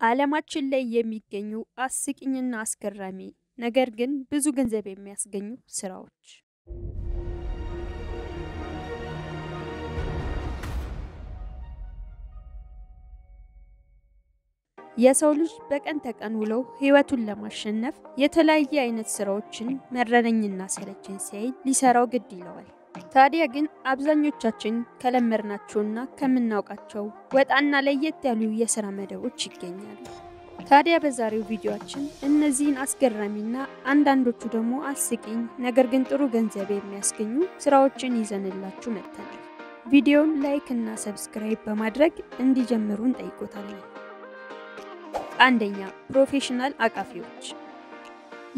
ዓለማችን ላይ የሚገኙ አስቂኝና አስገራሚ ነገር ግን ብዙ ገንዘብ የሚያስገኙ ስራዎች። የሰው ልጅ በቀን ተቀን ውለው ህይወቱን ለማሸነፍ የተለያየ አይነት ስራዎችን መረረኝና ሰለቸኝ ሲያይ ሊሰራው ግድ ይለዋል። ታዲያ ግን አብዛኞቻችን ከለመድናቸውና ከምናውቃቸው ወጣና ለየት ያሉ የስራ መደቦች ይገኛሉ። ታዲያ በዛሬው ቪዲዮአችን እነዚህን አስገራሚና አንዳንዶቹ ደግሞ አስቂኝ ነገር ግን ጥሩ ገንዘብ የሚያስገኙ ስራዎችን ይዘንላችሁ መጥተናል። ቪዲዮውን like እና subscribe በማድረግ እንዲጀምሩ እንጠይቆታለን። አንደኛ professional አቃፊዎች።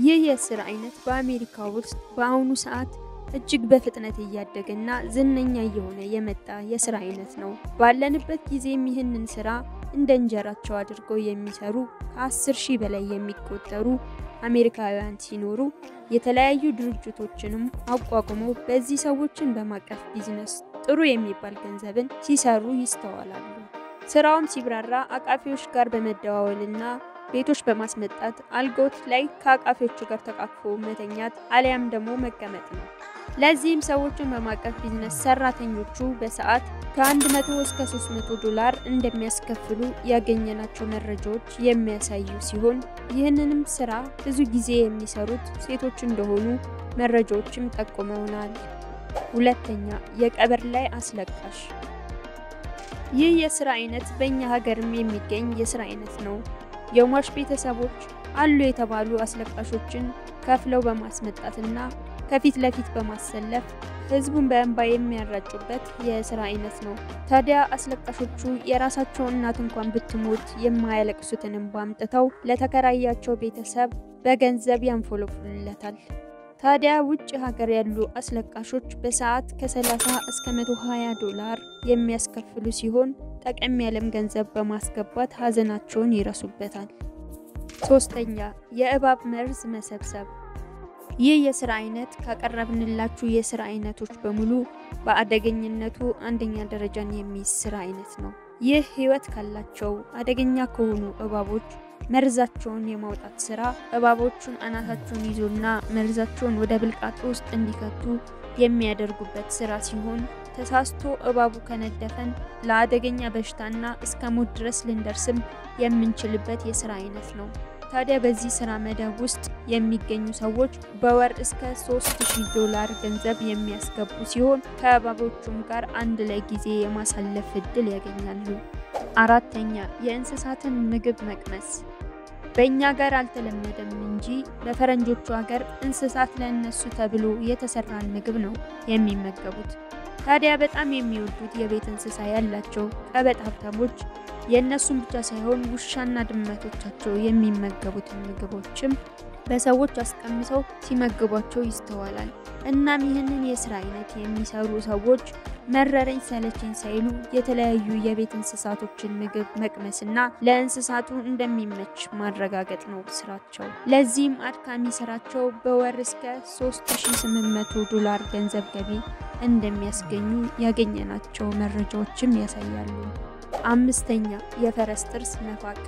ይህ የስራ አይነት በአሜሪካ ውስጥ በአሁኑ ሰዓት እጅግ በፍጥነት እያደገና ዝነኛ እየሆነ የመጣ የስራ አይነት ነው። ባለንበት ጊዜም ይህንን ስራ እንደ እንጀራቸው አድርገው የሚሰሩ ከአስር ሺህ በላይ የሚቆጠሩ አሜሪካውያን ሲኖሩ የተለያዩ ድርጅቶችንም አቋቁመው በዚህ ሰዎችን በማቀፍ ቢዝነስ ጥሩ የሚባል ገንዘብን ሲሰሩ ይስተዋላሉ። ስራውም ሲብራራ አቃፊዎች ጋር በመደዋወልና ቤቶች በማስመጣት አልጋዎች ላይ ከአቃፊዎቹ ጋር ተቃቅፎ መተኛት አሊያም ደግሞ መቀመጥ ነው። ለዚህም ሰዎችን በማቀፍ ቢዝነስ ሰራተኞቹ በሰዓት ከ100 እስከ 300 ዶላር እንደሚያስከፍሉ ያገኘናቸው መረጃዎች የሚያሳዩ ሲሆን ይህንንም ስራ ብዙ ጊዜ የሚሰሩት ሴቶች እንደሆኑ መረጃዎችም ጠቁመውናል። ሁለተኛ የቀብር ላይ አስለቃሽ። ይህ የስራ አይነት በእኛ ሀገርም የሚገኝ የስራ አይነት ነው። የሟች ቤተሰቦች አሉ የተባሉ አስለቃሾችን ከፍለው በማስመጣትና ከፊት ለፊት በማሰለፍ ህዝቡን በእንባ የሚያራጩበት የስራ አይነት ነው። ታዲያ አስለቃሾቹ የራሳቸው እናት እንኳን ብትሞት የማያለቅሱትን እንባ አምጥተው ለተከራያቸው ቤተሰብ በገንዘብ ያንፎለፉለታል። ታዲያ ውጭ ሀገር ያሉ አስለቃሾች በሰዓት ከ30 እስከ 120 ዶላር የሚያስከፍሉ ሲሆን ጠቀም ያለም ገንዘብ በማስገባት ሀዘናቸውን ይረሱበታል። ሶስተኛ የእባብ መርዝ መሰብሰብ። ይህ የስራ አይነት ካቀረብንላችሁ የስራ አይነቶች በሙሉ በአደገኝነቱ አንደኛ ደረጃን የሚይዝ ስራ አይነት ነው። ይህ ህይወት ካላቸው አደገኛ ከሆኑ እባቦች መርዛቸውን የማውጣት ስራ እባቦቹን አናታቸውን ይዞና መርዛቸውን ወደ ብልቃጡ ውስጥ እንዲከቱ የሚያደርጉበት ስራ ሲሆን ተሳስቶ እባቡ ከነደፈን ለአደገኛ በሽታና እስከ ሞት ድረስ ልንደርስም የምንችልበት የስራ አይነት ነው። ታዲያ በዚህ ስራ መደብ ውስጥ የሚገኙ ሰዎች በወር እስከ 3000 ዶላር ገንዘብ የሚያስገቡ ሲሆን ከእባቦቹም ጋር አንድ ላይ ጊዜ የማሳለፍ እድል ያገኛሉ። አራተኛ የእንስሳትን ምግብ መቅመስ። በእኛ ጋር አልተለመደም እንጂ በፈረንጆቹ ሀገር እንስሳት ለእነሱ ተብሎ የተሰራን ምግብ ነው የሚመገቡት። ታዲያ በጣም የሚወዱት የቤት እንስሳ ያላቸው ቀበጥ ሀብታሞች የእነሱን ብቻ ሳይሆን ውሻና ድመቶቻቸው የሚመገቡትን ምግቦችም በሰዎች አስቀምሰው ሲመግቧቸው ይስተዋላል። እናም ይህንን የስራ አይነት የሚሰሩ ሰዎች መረረኝ ሰለቸኝ ሳይሉ የተለያዩ የቤት እንስሳቶችን ምግብ መቅመስና ለእንስሳቱ እንደሚመች ማረጋገጥ ነው ስራቸው። ለዚህም አድካሚ ስራቸው በወር እስከ 3800 ዶላር ገንዘብ ገቢ እንደሚያስገኙ ያገኘናቸው መረጃዎችም ያሳያሉ። አምስተኛ የፈረስ ጥርስ መፋቅ።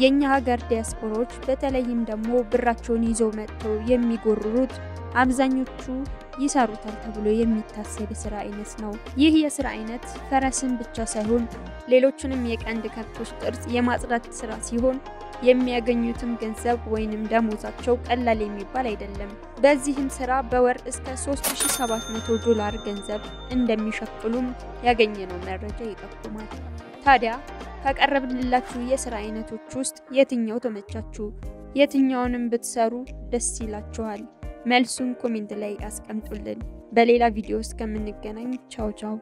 የኛ ሀገር ዲያስፖሮች በተለይም ደግሞ ብራቸውን ይዘው መጥተው የሚጎርሩት አብዛኞቹ ይሰሩታል ተብሎ የሚታሰብ የስራ አይነት ነው። ይህ የስራ አይነት ፈረስን ብቻ ሳይሆን ሌሎችንም የቀንድ ከብቶች ጥርስ የማጽዳት ስራ ሲሆን የሚያገኙትም ገንዘብ ወይንም ደሞዛቸው ቀላል የሚባል አይደለም። በዚህም ስራ በወር እስከ 3700 ዶላር ገንዘብ እንደሚከፈሉም ያገኘነው መረጃ ይጠቁማል። ታዲያ ካቀረብንላችሁ የስራ አይነቶች ውስጥ የትኛው ተመቻችሁ? የትኛውንም ብትሰሩ ደስ ይላችኋል? መልሱን comment ላይ አስቀምጡልን። በሌላ ቪዲዮ እስከምንገናኝ ቻው ቻው።